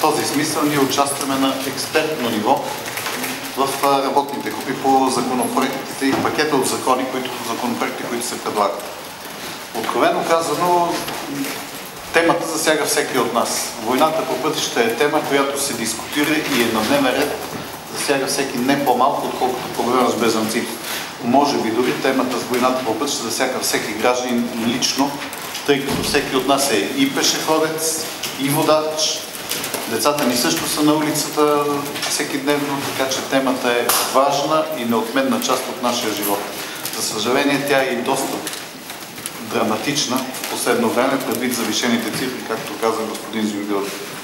В този смисъл ние участваме на експертно ниво в работните групи по законопроектите и пакета от закони, които, законопроекти, които се предлагат. Откровено казано, темата засяга всеки от нас. Войната по пътища е тема, която се дискутира и е на дневен ред, засяга всеки не по-малко, отколкото проблема с бежанците. Може би дори темата с войната по пътища засяга всеки гражданин лично, тъй като всеки от нас е и пешеходец, и водач. Децата ни също са на улицата всеки дневно, така че темата е важна и неотменна част от нашия живот. За съжаление, тя е и доста драматична в последно време, предвид завишените цифри, както каза господин Зюнгълов.